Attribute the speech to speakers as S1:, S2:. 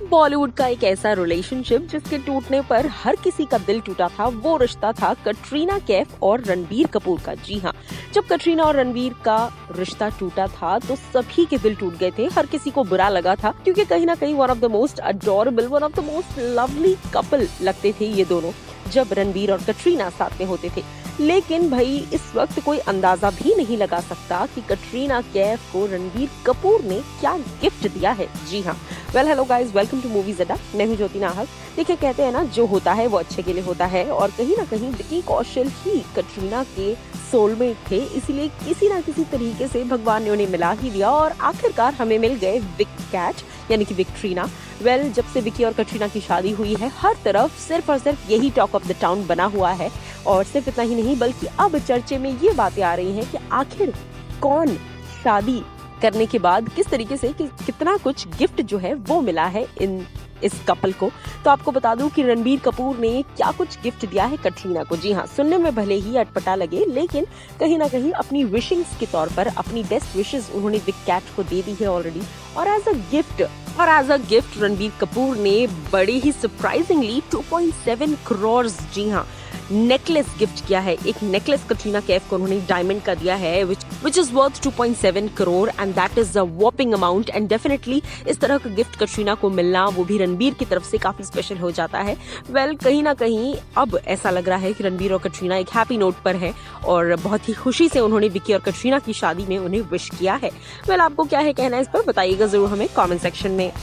S1: बॉलीवुड का एक ऐसा रिलेशनशिप जिसके टूटने पर हर किसी का दिल टूटा था, वो रिश्ता था कटरीना कैफ और रणबीर कपूर का। जी हाँ जब कटरीना और रणबीर का रिश्ता टूटा था तो सभी के दिल टूट गए थे। हर किसी को बुरा लगा था, क्योंकि कहीं ना कहीं one of the most adorable one of the most lovely couple लगते थे ये दोनों, जब रणबीर और कटरीना साथ में होते थे। लेकिन भाई, इस वक्त कोई अंदाज़ा भी नहीं लगा सकता कि कटरीना कैफ को रणबीर कपूर ने क्या गिफ्ट दिया है। जी हाँ well hello guys welcome to movies Adda मैं हूँ ज्योति नाहक देखिए कहते हैं ना जो होता है वो अच्छे के लिए होता है और कहीं ना कहीं विकी कौशल ही कटरीना के सोलमेट थे इसीलिए किसी ना किसी तरीके से भगवान ने उन्हें मिला ही दिया और आखिरकार हमें मिल गए विक कैट यानी कि विक्ट्रीना वेल well, जब से विकी और कटरीना की शादी हुई है हर तरफ़ सिर्फ़ और सिर्फ़ यही टॉक ऑफ़ द टाउन बना हुआ है और सिर्फ़ इतना ही नहीं बल्कि अब चर्चे में ये बातें आ रही हैं कि आखिर कौन शादी करने के बाद किस तरीके से कि कितना कुछ गिफ्ट जो है वो मिला है इन, इस कपल को। तो आपको बता दूँ कि रणबीर कपूर ने क्या कुछ गिफ्ट दिया है कटरीना को। जी हाँ सुनने में भले ही अटपटा लगे, लेकिन कहीं ना कहीं अपनी विशिंग्स के तौर पर, अपनी बेस्ट विशेष उन्होंने बिग कैट को दे दी है ऑलरेडी और एज अ गिफ्ट और as a gift Ranbir Kapoor ने बड़े ही सरप्राइजिंगली 2.7 करोड़ जी हाँ नेकलेस गिफ्ट किया है। एक नेकलेस कटरीना कैफ को उन्होंने डायमंड का दिया है which which is worth 2.7 crore and that is a whopping amount and definitely इस तरह का गिफ्ट कटरीना को मिलना वो भी रणबीर की तरफ़ से काफ़ी स्पेशल हो जाता है। वेल well, कहीं ना कहीं अब ऐसा लग रहा है कि रणबीर और कटरीना एक हैप्पी नोट पर है और बहुत ही खुशी से उन्होंने विकी और कटरीना की शादी में उन्हें विश किया है। वेल well, आपको क्या है कहना है इस पर बताइएगा ज़रूर हमें कॉमेंट सेक्शन में।